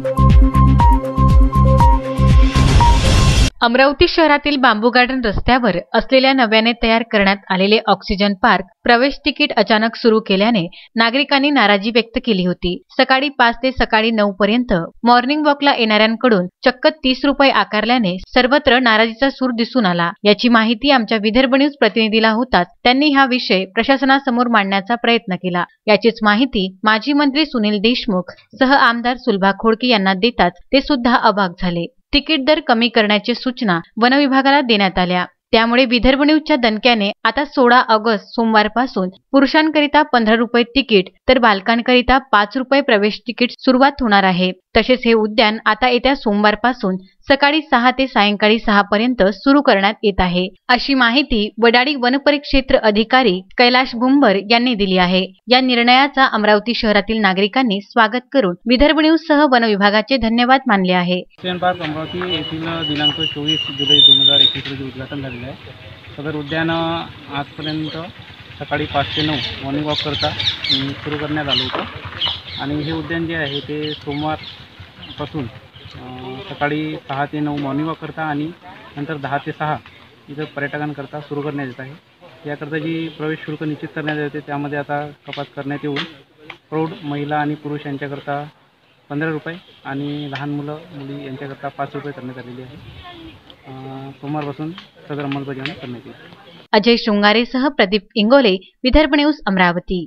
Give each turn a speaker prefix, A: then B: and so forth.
A: Música Amravati शहरातील बांबू garden रस्त्यावर असलेल्या नव्याने तयार करण्यात आलेले ऑक्सिजन पार्क प्रवेश तिकीट अचानक सुरू केल्याने नागरिकांनी नाराजी व्यक्त केली होती. सकाळी पाच ते सकाळी नऊ पर्यंत मॉर्निंग वॉकला येणाऱ्यांकडून चक्क तीस रुपये आकारल्याने सर्वत्र नाराजीचा सूर दिसून आला. याची माहिती आमच्या विदर्भ न्यूज प्रतिनिधीला होताच त्यांनी हा विषय प्रशासनासमोर मांडण्याचा प्रयत्न केला. याचीच माहिती माजी मंत्री सुनील देशमुख सह आमदार सुलभा खोडके यांना देताच ते सुद्धा अवाक झाले. तिकीट दर कमी करण्याची सूचना वनविभागाला देण्यात आल्या. त्यामुळे विदर्भ न्यूजच्या दणक्याने आता सोळा ऑगस्ट सोमवारपासून पुरुषांकरिता पंधरा रुपये तिकीट तर बालकांकरिता पाच रुपये प्रवेश तिकीट सुरुवात होणार आहे. तसेच हे उद्यान आता येत्या सोमवारपासून सकाळी सहा ते सायंकाळी सहा पर्यंत सुरू करण्यात येत आहे. अशी माहिती वडाळी वनपरिक्षेत्र अधिकारी कैलाश भुंबर यांनी दिली आहे. या निर्णयाचा अमरावती शहरातील नागरिकांनी स्वागत करून विदर्भ न्यूज सह वन विभागाचे धन्यवाद मानले आहे.
B: पार्क अमरावती येथील दिनांक चोवीस जुलै दोन हजार एकवीस रोजी उद्घाटन झालेलं आहे. सदर उद्यान आजपर्यंत सकाळी पाच ते नऊ मॉर्निंग वॉक करता सुरू करण्यात आलं होतं. आणि हे उद्यान जे आहे ते सोमवारपासून सकाळी सहा ते नऊ मॉर्निंग वॉक करता आणि नंतर दहा ते सहा इथं पर्यटकांकरता सुरू करण्यात येत आहे. याकरता जी प्रवेश शुल्क निश्चित करण्यात येते त्यामध्ये आता कपात करण्यात येऊन प्रौढ महिला आणि पुरुष यांच्याकरता पंधरा रुपये आणि लहान मुलं मुली यांच्याकरता पाच रुपये करण्यात आलेली आहे. सोमवारपासून सदर अंमलबजावणी करण्यात येईल.
A: अजय शृंगारेसह प्रदीप इंगोले विदर्भ न्यूज अमरावती.